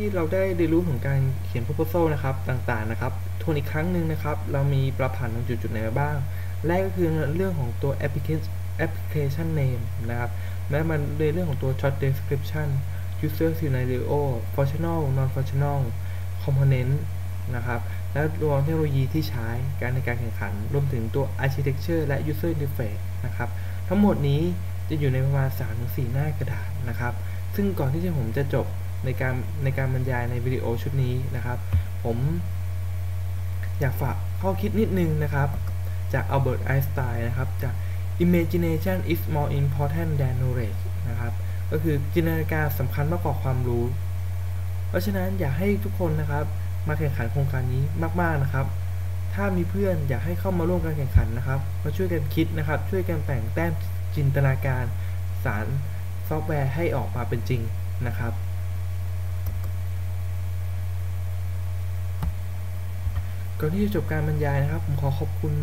ที่เราได้เรียนรู้ของการเขียน proposal นะครับต่างๆนะครับทวนอีกครั้งหนึ่งนะครับ เรามีปรับผันตรงจุดๆไหนบ้าง แรกก็คือเรื่องของตัว application application name นะครับและมันในเรื่องของตัว short description user scenario functional non functional component นะครับและรวมเทคโนโลยีที่ใช้การในการแข่งขัน รวมถึงตัว architecture และ user interface นะครับทั้งหมดนี้จะอยู่ในประมาณ 3-4 หน้ากระดาษนะครับ ซึ่งก่อนที่จะผมจะจบ ในการในการบรรยายในวิดีโอชุดนี้นะครับ ผมอยากฝากข้อคิดนิดนึงนะครับ จากอัลเบิร์ตไอน์สไตน์นะครับ จาก imagination is more important than knowledge นะครับ ก็คือจินตนาการสำคัญมากกว่าความรู้ เพราะฉะนั้นอยากให้ทุกคนนะครับมาแข่งขันโครงการนี้มากๆนะครับ ถ้ามีเพื่อนอยากให้เข้ามาร่วมการแข่งขันนะครับ มาช่วยกันคิดนะครับ ช่วยกันแต่งแต้มจินตนาการสารซอฟต์แวร์ให้ออกมาเป็นจริงนะครับ ก่อนที่จะจบการบรรยายนะครับ ผมขอขอบคุณ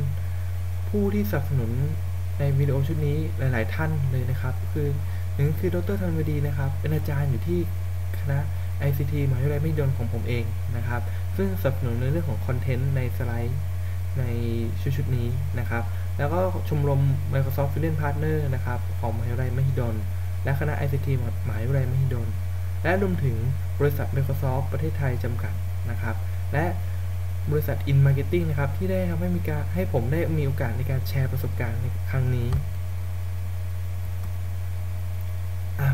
ผู้ที่สนับสนุนในวิดีโอชุดนี้หลาย ๆ ท่านเลยนะครับ คือหนึ่งคือดรธันวดีนะครับ เป็นอาจารย์อยู่ที่คณะ ICT มหาวิทยาลัยมหิดลของผมเองนะครับ ซึ่งสนับสนุนในเรื่องของคอนเทนต์ในสไลด์ในชุดชุดนี้นะครับ แล้วก็ชมรม Microsoft Student Partner นะครับของมหาวิทยาลัยมหิดล และคณะ ICT มหาวิทยาลัยมหิดล และรวมถึงบริษัท Microsoft ประเทศไทยจำกัดนะครับ และ บริษัท In Marketing นะครับ ที่ได้ทำให้มีการให้ผมได้มีโอกาสในการแชร์ประสบการณ์ในครั้งนี้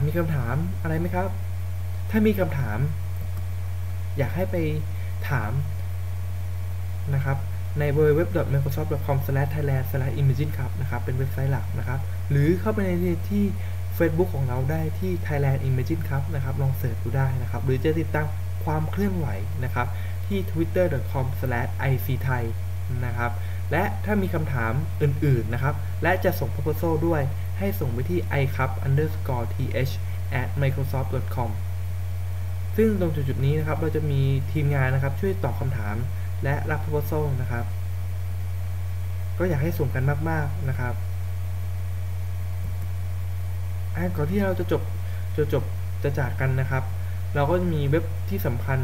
มีคำถามอะไรไหมครับ ถ้ามีคำถาม อยากให้ไปถามนะครับใน www.microsoft.com/thailand/imagine ครับนะครับ เป็นเว็บไซต์หลักนะครับ หรือเข้าไปในที่ Facebook ของเราได้ที่ Thailand Imagine ครับนะครับ ลองเสิร์ชดูได้นะครับ หรือจะติดตามความเคลื่อนไหวนะครับ ที่ twitter.com/icthai นะครับ และถ้ามีคำถามอื่นๆนะครับ และจะส่ง proposal ด้วยให้ส่งไปที่ icup underscore th at microsoft.com ซึ่งตรงจุดๆนี้นะครับ เราจะมีทีมงานนะครับ ช่วยตอบคำถามและรับ proposal นะครับ ก็อยากให้ส่งกันมาก ๆ นะครับก่อนที่เราจะจบจะจบจะจากกันนะครับ เราก็จะมีเว็บที่สำคัญ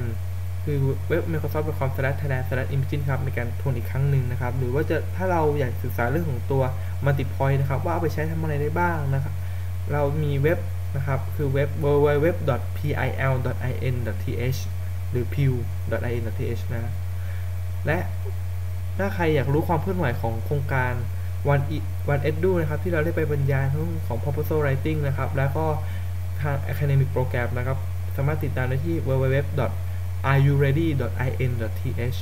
คือเว็บ microsoft.com/thailand/imagine ครับในการทวนอีกครั้งหนึ่งนะครับ หรือว่าจะถ้าเราอยากศึกษาเรื่องของตัว multipoint นะครับ ว่าเอาไปใช้ทำอะไรได้บ้างนะครับ เรามีเว็บนะครับ คือเว็บ www.pil.in.th หรือ pil.in.th นะ และถ้าใครอยากรู้ความเคลื่อนไหวของโครงการ one one edu นะครับ ที่เราได้ไปบรรยายทั้งของ proposal writing นะครับ แล้วก็ทาง academic program นะครับ สามารถติดตามได้ที่ www areyouready.in.th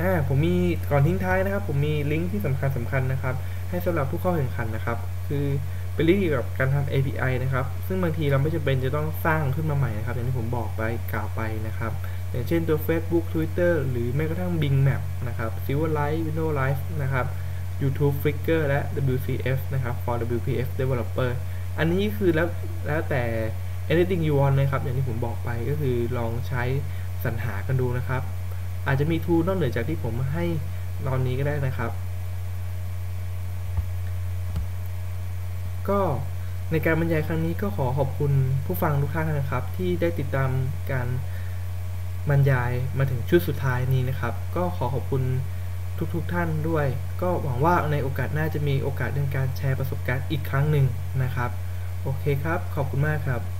อ่าผมมีก่อนทิ้งท้ายนะครับ ผมมีลิงก์ที่สำคัญสำคัญนะครับ ให้สำหรับผู้เข้าแข่งขันนะครับ คือเป็นลิงก์เกี่ยวกับการทำ API นะครับ ซึ่งบางทีเราไม่จำเป็นจะต้องสร้างขึ้นมาใหม่นะครับ อย่างที่ผมบอกไปกล่าวไปนะครับอย่างเช่นตัว Facebook Twitter หรือแม้กระทั่ง Bing Map นะครับ Silverlight Windows Live นะครับ YouTube Flickr และ WCF นะครับ for WPF Developer อันนี้คือแล้วแล้วแต่ anything you want นะครับ อย่างที่ผมบอกไปก็คือลองใช้สรรหากันดูนะครับ อาจจะมีทูนอกเหนือจากที่ผมให้ตอนนี้ก็ได้นะครับ ก็ในการบรรยายครั้งนี้ก็ขอขอบคุณผู้ฟังทุกท่านนะครับ ที่ได้ติดตามการบรรยายมาถึงชุดสุดท้ายนี้นะครับ ก็ขอขอบคุณทุกๆทท่านด้วย ก็หวังว่าในโอกาสหน้าจะมีโอกาสในการแชร์ประสบการณ์อีกครั้งหนึ่งนะครับ โอเคครับ ขอบคุณมากครับ